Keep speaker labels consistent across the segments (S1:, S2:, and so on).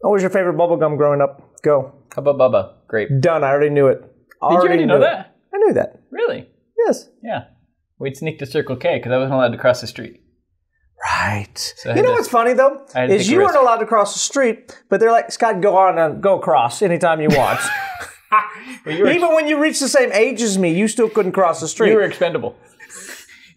S1: What was your favorite bubble gum growing up? Go.
S2: Hubba Bubba. Grape. Did
S1: Done. I already knew it.
S2: you already know
S1: knew it.
S2: that?
S1: I knew that.
S2: Really?
S1: Yes.
S2: Yeah. We'd sneak to Circle K because I wasn't allowed to cross the street.
S1: Right.
S2: I
S1: you know
S2: to-
S1: what's funny though
S2: I had to
S1: is you weren't allowed to cross the street, but they're like, Scot, go on and go across anytime you want.
S2: But you
S1: Even when you reached the same age as me, you still couldn't cross the street.
S2: you were expendable.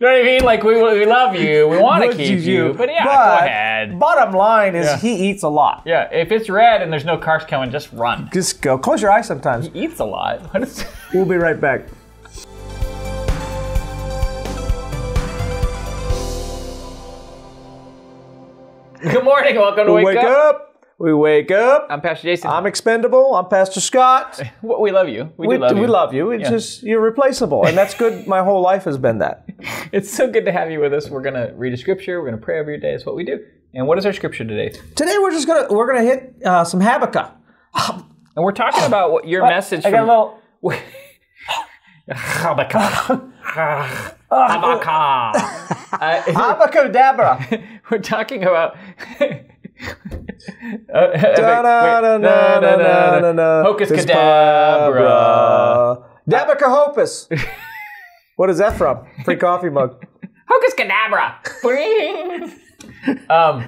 S2: You know what I mean? Like we, we love you, we want to keep
S1: you?
S2: you, but yeah,
S1: But
S2: go ahead.
S1: Bottom line is
S2: Yeah.
S1: he eats a lot.
S2: Yeah, if it's red and there's no cars coming, just run.
S1: Just go. Close your eyes sometimes.
S2: He eats a lot. Is?
S1: We'll be right back.
S2: Good morning. Welcome to Wake,
S1: wake up. We wake up.
S2: I'm Pastor Jason.
S1: I'm expendable. I'm Pastor
S2: Scot. We love you. We,
S1: We,
S2: do love you.
S1: we love you. It's
S2: Yeah.
S1: just you're replaceable, and that's good. My whole life has been that.
S2: It's so good to have you with us. We're gonna read a scripture. We're gonna pray every day. It's what we do. And what is our scripture today?
S1: Today we're just gonna we're gonna hit uh, some Habakkuk.
S2: And we're talking about what your message.
S1: I got a little.
S2: Habakkuk. Habakkuk.
S1: Abacadabra.
S2: we're talking about. Hocus cadabra.
S1: Dabacahopus. What is that from? Free coffee mug.
S2: Hocus cadabra. Um,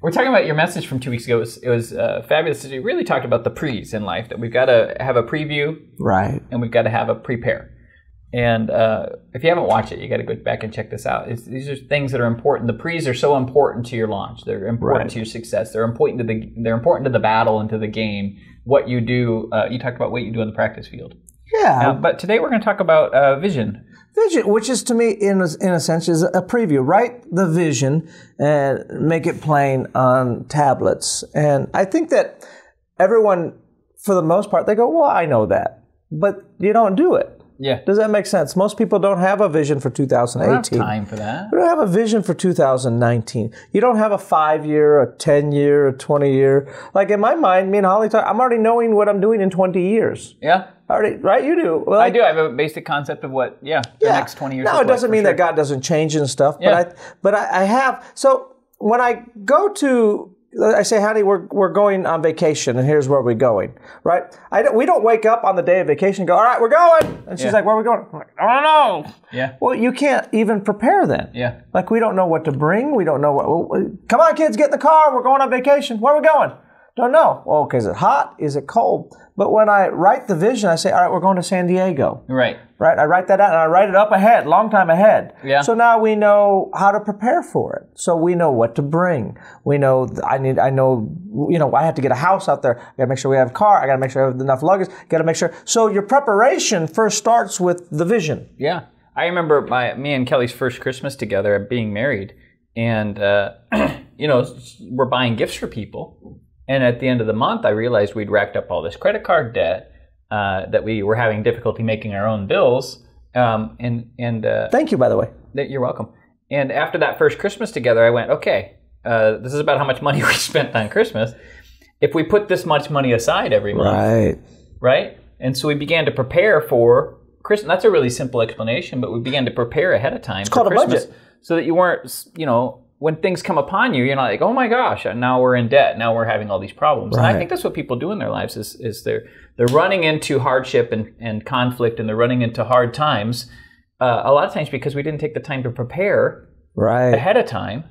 S2: we're talking about your message from two weeks ago. It was, it was uh, fabulous. You really talked about the pre's in life that we've got to have a preview
S1: Right.
S2: and we've got to have a prepare. And uh, if you haven't watched it, you got to go back and check this out. It's, these are things that are important. The pre's are so important to your launch. They're important
S1: Right.
S2: to your success. They're important to the. They're important to the battle and to the game. What you do. Uh, you talked about what you do on the practice field.
S1: Yeah.
S2: Uh, but today we're going to talk about uh, vision.
S1: vision, which is to me, in a, in a sense, is a preview. Write the vision and make it plain on tablets. And I think that everyone, for the most part, they go, "Well, I know that," but you don't do it.
S2: Yeah.
S1: Does that make sense? Most people don't have a vision for
S2: I don't have
S1: 2018.
S2: time for that.
S1: You don't have a vision for 2019. You don't have a five year, a 10 year, a 20 year. Like in my mind, me and Holly talk, I'm already knowing what I'm doing in 20 years.
S2: Yeah.
S1: Already, right? You do. Well,
S2: I do. I have a basic concept of what, yeah, the
S1: yeah.
S2: next 20 years.
S1: No, it doesn't
S2: like,
S1: mean
S2: for
S1: that God doesn't change and stuff.
S2: Yeah.
S1: But I, but I, I have. So when I go to, I say, honey, we're, we're going on vacation, and here's where we're going. Right? I don't, we don't wake up on the day of vacation and go, all right, we're going. And she's
S2: Yeah.
S1: like, where are we going? I'm like, I don't know.
S2: Yeah.
S1: Well, you can't even prepare then.
S2: Yeah.
S1: Like we don't know what to bring. We don't know what. Come on, kids, get in the car. We're going on vacation. Where are we going? Don't know. Well, okay, is it hot? Is it cold? But when I write the vision, I say, all right, we're going to San Diego.
S2: Right.
S1: Right? I write that out and I write it up ahead, long time ahead.
S2: Yeah.
S1: So now we know how to prepare for it. So we know what to bring. We know I need. I know. You know, I have to get a house out there. I got to make sure we have a car. I got to make sure I have enough luggage. Got to make sure. So your preparation first starts with the vision.
S2: Yeah, I remember my me and Kelly's first Christmas together, being married, and uh, you know we're buying gifts for people, and at the end of the month, I realized we'd racked up all this credit card debt uh, that we were having difficulty making our own bills, um, and and uh,
S1: Thank you, by the way.
S2: that you're welcome. And after that first Christmas together, I went, okay, uh, this is about how much money we spent on Christmas. If we put this much money aside every month,
S1: Right.
S2: right? And so we began to prepare for Christmas. That's a really simple explanation, but we began to prepare ahead of time. It's
S1: called a
S2: Christmas,
S1: budget.
S2: so that you weren't, you know, when things come upon you, you're not like, oh my gosh, now we're in debt. Now we're having all these problems. And I think that's what people do in their lives is, is they're they're running into hardship and, and conflict, and they're running into hard times. Uh, a lot of times because we didn't take the time to prepare
S1: Right.
S2: ahead of time.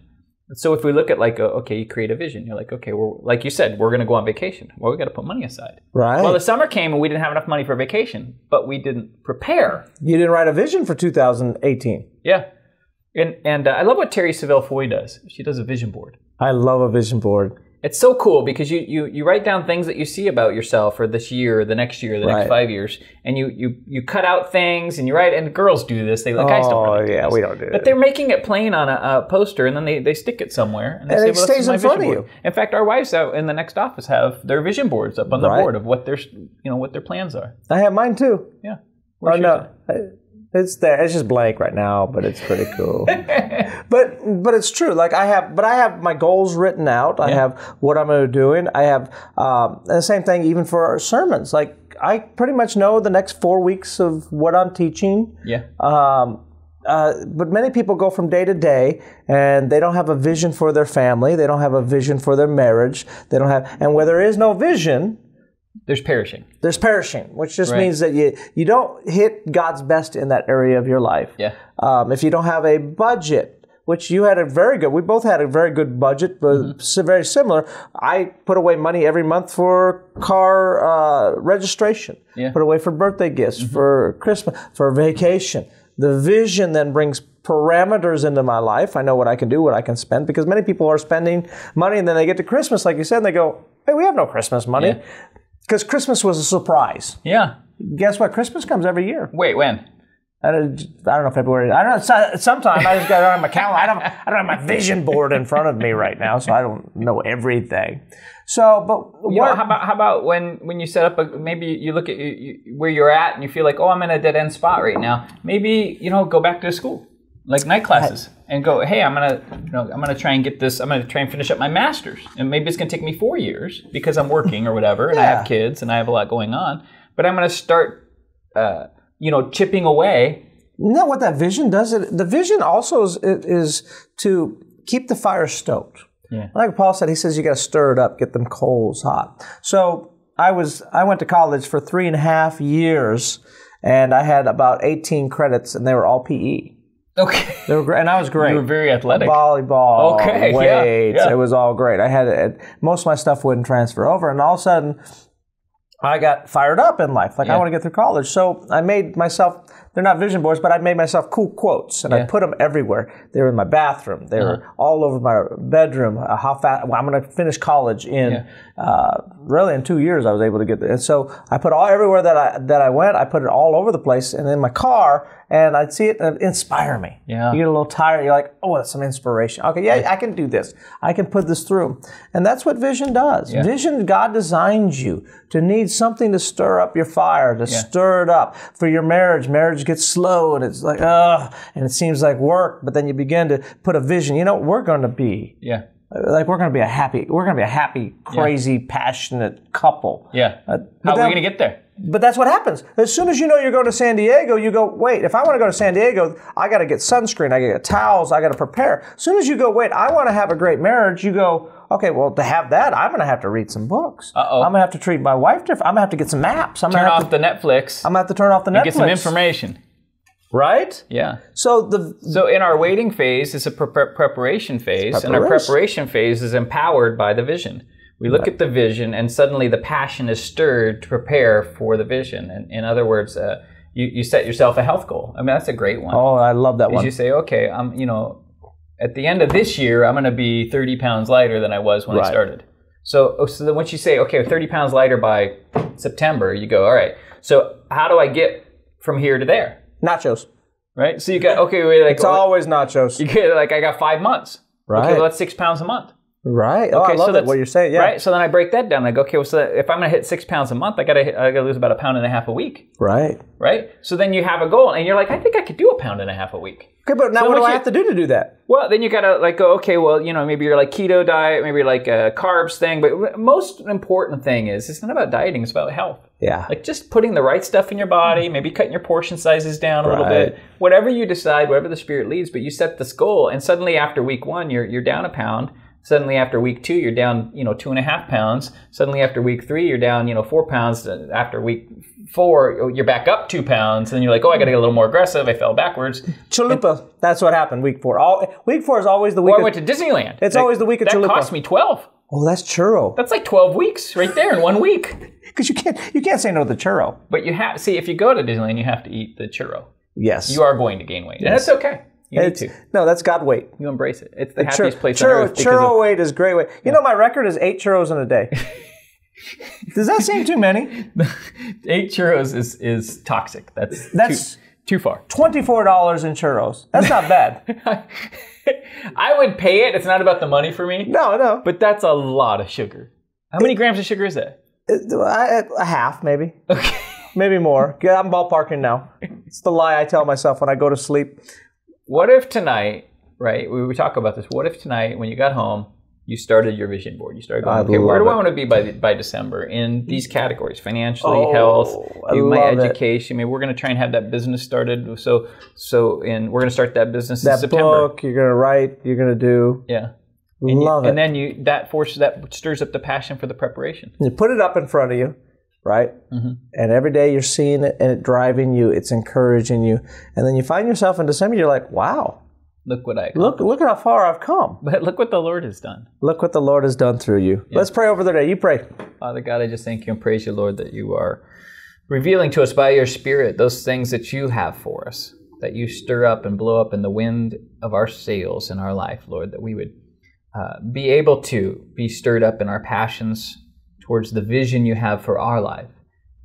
S2: So if we look at like, a, okay, you create a vision. You're like, okay, well, like you said, we're going to go on vacation. Well, we got to put money aside.
S1: Right.
S2: Well, the summer came and we didn't have enough money for vacation, but we didn't prepare.
S1: you didn't write a vision for 2018.
S2: Yeah. And, and uh, I love what Terri Savelle Foy does. She does a vision board.
S1: I love a vision board.
S2: It's so cool because you, you, you write down things that you see about yourself or this year, or the next year, or the
S1: Right.
S2: next five years, and you, you, you cut out things and you write. And girls do this. They like guys don't
S1: Oh,
S2: really do
S1: yeah,
S2: this.
S1: we don't do it.
S2: But they're making it plain on a, a poster, and then they, they stick it somewhere, and,
S1: And
S2: say,
S1: it
S2: well,
S1: stays in front of
S2: board. In fact, our wives out in the next office have their vision boards up on the
S1: Right.
S2: board of what their you know what their plans are.
S1: I have mine too.
S2: Yeah.
S1: Oh
S2: Where's yours
S1: no, it's there. It's just blank right now, but it's pretty cool. but but it's true. Like I have, but I have my goals written out. I have what I'm going to be doing. I have um, and the same thing even for our sermons. Like I pretty much know the next four weeks of what I'm teaching.
S2: Yeah.
S1: Um, uh, but many people go from day to day and they don't have a vision for their family. They don't have a vision for their marriage. They don't have, and where there is no vision,
S2: There's perishing.
S1: there's perishing, which just
S2: Right.
S1: means that you you don't hit God's best in that area of your life.
S2: Yeah.
S1: Um, if you don't have a budget, which you had a very good, we both had a very good budget, but
S2: Mm-hmm.
S1: very similar. I put away money every month for car uh, registration.
S2: Yeah. Mm-hmm.
S1: Put away for birthday gifts, for Christmas, for vacation. The vision then brings parameters into my life. I know what I can do, what I can spend, because many people are spending money and then they get to Christmas, like you said, and they go, "Hey, we have no Christmas money,"
S2: Yeah.
S1: Because Christmas was a surprise.
S2: Yeah.
S1: Guess what? Christmas comes every year.
S2: Wait, when?
S1: I don't, I don't know February. I don't know. so- Sometime I just got it on my calendar. I don't. I don't have my vision board in front of me right now, so I don't know everything. So, but
S2: You know, how about how about when when you set up a maybe you look at you, you, where you're at and you feel like oh I'm in a dead end spot right now maybe you know go back to school like night classes and go hey I'm gonna you know I'm gonna try and get this I'm gonna try and finish up my masters and maybe it's gonna take me four years because I'm working or whatever and I have kids and I have a lot going on but I'm gonna start uh, you know chipping away
S1: know what that vision does? It the vision also is, is to keep the fire stoked.
S2: Yeah.
S1: Like Paul said, he says you got to stir it up, get them coals hot. So I was I went to college for three and a half years, and I had about 18 credits, and they were all PE.
S2: Okay
S1: They were great, and I was great.
S2: you were very athletic
S1: volleyball,
S2: Okay, yeah,
S1: weights.
S2: yeah.
S1: It was all great. I had it. Most of my stuff wouldn't transfer over, and all of a sudden, I got fired up in life. Like I want to get through college, so I made myself. They're not vision boards, but I made myself cool quotes, and I
S2: Yeah. Uh-huh.
S1: put them everywhere. They were in my bathroom. They were all over my bedroom. Uh, how fast? Well, I'm going to finish college in. Uh, really, in two years, I was able to get there. And so I put all everywhere that I that I went. I put it all over the place, and in my car, and I'd see it and inspire me.
S2: Yeah.
S1: You get a little tired. You're like, oh, that's some inspiration. Okay, yeah, I can do this. I can put this through. And that's what vision does. Vision, God designed you to need something to stir up your fire, to stir it up. For your marriage, marriage gets slow and it's like, ugh, and it seems like work, but then you begin to put a vision. You know, we're going to be.
S2: yeah
S1: Like we're going to be a happy, we're going to be a happy, crazy, passionate couple.
S2: yeah
S1: Uh,
S2: how are we gonna get there
S1: but that's what happens. As soon as you know you're going to San Diego, you go, wait, if I want to go to San Diego, I got to get sunscreen, I got to get towels, I got to prepare. As soon as you go, wait, I want to have a great marriage, you go, okay, well, to have that, I'm going to have to read some books.
S2: Uh-oh.
S1: I'm going to have to treat my wife different. I'm going to have to get some maps. I'm going
S2: turn
S1: to have
S2: off
S1: to,
S2: the Netflix
S1: I'm going to have to turn off the Netflix.
S2: get some information
S1: Right?
S2: yeah
S1: So the
S2: So in our waiting phase is a pre- pre- preparation phase, and our
S1: Preparation.
S2: preparation phase is empowered by the vision. We look at the vision, and suddenly the passion is stirred to prepare for the vision. And in other words, uh, you, you set yourself a health goal. I mean, that's a great one.
S1: Oh, I love that one.
S2: you say, okay, I'm, you know, at the end of this year, I'm going to be 30 pounds lighter than I was when I
S1: Right.
S2: started. So, oh, so then once you say, okay, 30 pounds lighter by September, you go, all right. So how do I get from here to there?
S1: Nachos.
S2: Right. So you got okay. Wait, like
S1: It's always nachos.
S2: you get like I got five months. Okay,
S1: Right.
S2: well that's six pounds a month.
S1: Right. Oh, I
S2: Okay,
S1: love
S2: so that's
S1: what you're saying. Yeah.
S2: Right. So then I break that down. I go, okay, well, so if I'm gonna hit six pounds a month, I gotta I gotta lose about a pound and a half a week.
S1: Right.
S2: Right. So then you have a goal, and you're like, I think I could do a pound and a half a week.
S1: Okay, but now
S2: So
S1: what do I have to do to do that?
S2: Well, then you gotta like go, okay, well, you know, maybe you're like keto diet, maybe like a carbs thing, but most important thing is it's not about dieting; it's about health.
S1: Yeah.
S2: Like just putting the right stuff in your body, mm-hmm. maybe cutting your portion sizes down a little bit, whatever you decide, whatever the spirit leads. But you set this goal, and suddenly after week one, you're you're down a pound. Suddenly after week two, you're down, you know, two and a half pounds. Suddenly after week three, you're down, you know, four pounds. After week four, you're back up two pounds, and you're like, oh, I got to get a little more aggressive. I fell backwards.
S1: Chalupa. That's what happened week four. All week four is always the week.
S2: Or I went to Disneyland.
S1: It's always the week of
S2: that
S1: Chalupa.
S2: cost me twelve.
S1: oh, that's churro.
S2: That's like twelve weeks right there in one week.
S1: Because you can't you can't say no to the churro.
S2: But you have see if you go to Disneyland, you have to eat the churro.
S1: Yes.
S2: You are going to gain weight, and that's okay. You need
S1: It's-
S2: to.
S1: No, that's God weight.
S2: You embrace it. It's the happiest place on
S1: churro,
S2: earth. because
S1: churro
S2: of-
S1: weight is great weight. You know, my record is eight churros in a day. Does that seem too many?
S2: eight churros is is toxic. That's
S1: That's-
S2: too, too far.
S1: Twenty-four dollars in churros. That's not bad.
S2: I would pay it. It's not about the money for me,
S1: No, no.
S2: but that's a lot of sugar. How many grams of sugar is that?
S1: A I- A half, maybe.
S2: Okay.
S1: Maybe more. Yeah, I'm ballparking now. It's the lie I tell myself when I go to sleep.
S2: What if tonight, right? We we talk about this. What if tonight, when you got home, you started your vision board. You started going,
S3: I
S2: okay, where do I want to be by by December in these categories: financially,
S3: Oh,
S2: health,
S3: I
S2: my
S3: love it.
S2: education. Maybe we're going to try and have that business started. So, so, and we're going to start that business in
S3: That
S2: September.
S3: book you're gonna write, you're gonna do.
S2: Yeah, and, you-
S3: Love it.
S2: and then you that forces that stirs up the passion for the preparation.
S3: You put it up in front of you, right?
S2: Mm-hmm.
S3: And every day you're seeing it and it driving you, it's encouraging you. And then you find yourself in December, you're like, wow,
S2: Look what I
S3: look, look at how far I've come.
S2: But look what the Lord has done.
S3: Look what the Lord has done through you. Let's pray over the day. You pray.
S2: Father God, I just thank you and praise you, Lord, that you are revealing to us by your Spirit those things that you have for us, that you stir up and blow up in the wind of our sails in our life, Lord, that we would uh, be able to be stirred up in our passions towards the vision you have for our life.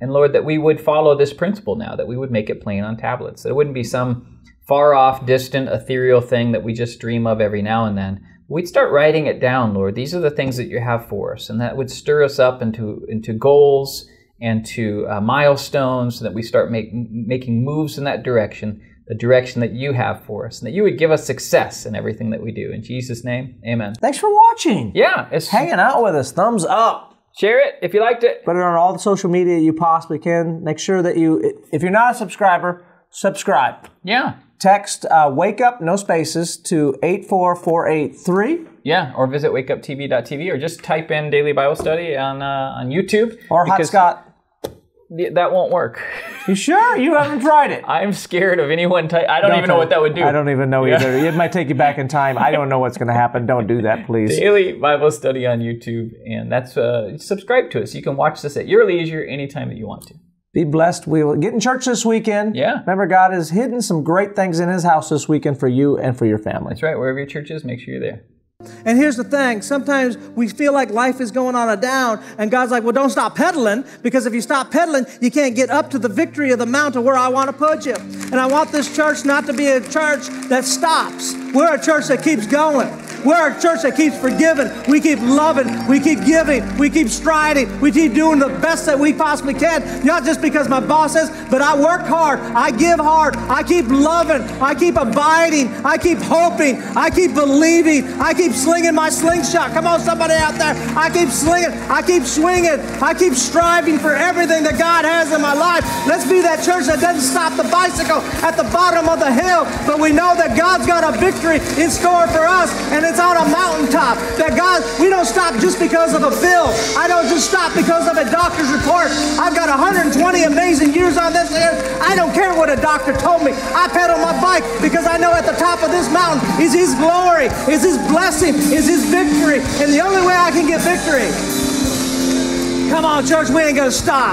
S2: And Lord, that we would follow this principle now, that we would make it plain on tablets, that it wouldn't be some far off, distant, ethereal thing that we just dream of every now and then. We'd start writing it down, Lord. These are the things that you have for us, and that would stir us up into into goals and to uh, milestones, so that we start make, making moves in that direction, the direction that you have for us, and that you would give us success in everything that we do. In Jesus' name, Amen.
S3: Thanks for watching.
S2: Yeah, it's,
S3: Hanging out with us. Thumbs up.
S2: Share it if you liked it.
S3: Put it on all the social media you possibly can. Make sure that you, if you're not a subscriber, subscribe.
S2: Yeah,
S3: Text uh, wake up, no spaces, to 84483
S2: yeah, or visit wakeuptv.tv, or just type in Daily Bible Study on uh, on YouTube.
S3: or Hot Scot.
S2: Th- That won't work.
S3: You sure? You haven't tried it.
S2: I'm scared of anyone. Ty- I don't, even know what that would do.
S3: I don't even know either. It might take you back in time. I don't know what's going to happen. Don't do that, please.
S2: Daily Bible Study on YouTube, and that's uh, subscribe to us. You can watch this at your leisure anytime that you want to.
S3: Be blessed. We will get in church this weekend.
S2: Yeah.
S3: Remember, God has hidden some great things in His house this weekend for you and for your family.
S2: That's right. Wherever your church is, make sure you're there.
S1: And here's the thing sometimes we feel like life is going on a down, and God's like, well, don't stop pedaling, because if you stop pedaling, you can't get up to the victory of the mountain where I want to put you. And I want this church not to be a church that stops. We're a church that keeps going. We're a church that keeps forgiving. We keep loving. We keep giving. We keep striding. We keep doing the best that we possibly can. Not just because my boss says, but I work hard. I give hard. I keep loving. I keep abiding. I keep hoping. I keep believing. I keep slinging my slingshot. Come on, somebody out there. I keep slinging. I keep swinging. I keep striving for everything that God has in my life. Let's be that church that doesn't stop the bicycle at the bottom of the hill, but we know that God's got a victory in store for us, and it's on a mountaintop. That God, we don't stop just because of a bill. I don't just stop because of a doctor's report. I've got 120 amazing years on this earth. I don't care what a doctor told me. I pedal my bike because I know at the top of this mountain is His glory, is His blessing, is His victory. And the only way I can get victory, come on, church, we ain't gonna stop.